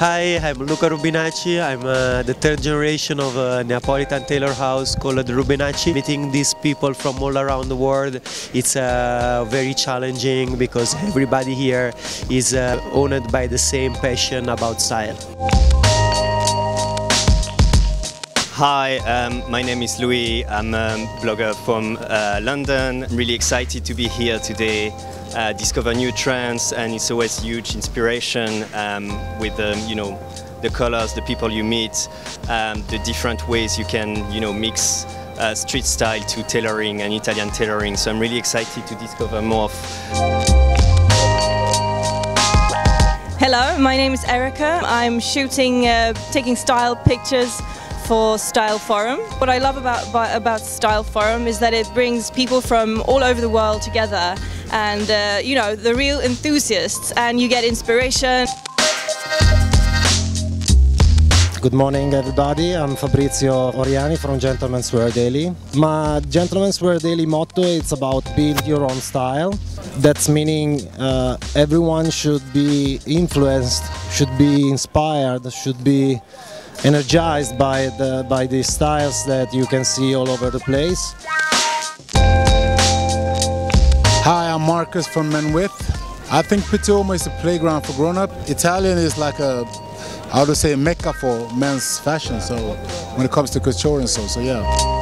Hi, I'm Luca Rubinacci. I'm uh, the third generation of a Neapolitan tailor house called Rubinacci. Meeting these people from all around the world, it's uh, very challenging because everybody here is uh, owned by the same passion about style. Hi, um, my name is Louis. I'm a blogger from uh, London. I'm really excited to be here today, uh, discover new trends, and it's always huge inspiration um, with um, you know the colors, the people you meet, um, the different ways you can you know mix uh, street style to tailoring and Italian tailoring. So I'm really excited to discover more. Hello, my name is Erica. I'm shooting, uh, taking style pictures for Style Forum. What I love about, about Style Forum is that it brings people from all over the world together and, uh, you know, the real enthusiasts and you get inspiration. Good morning everybody, I'm Fabrizio Oriani from Gentleman's Wear Daily. My Gentleman's Wear Daily motto is about build your own style. That's meaning uh, everyone should be influenced, should be inspired, should be energized by the by the styles that you can see all over the place. Hi, I'm Marcus from Men With. I think Uomo is a playground for grown-up. Italian is like a, I would say, mecca for men's fashion. So when it comes to couture and so, so yeah.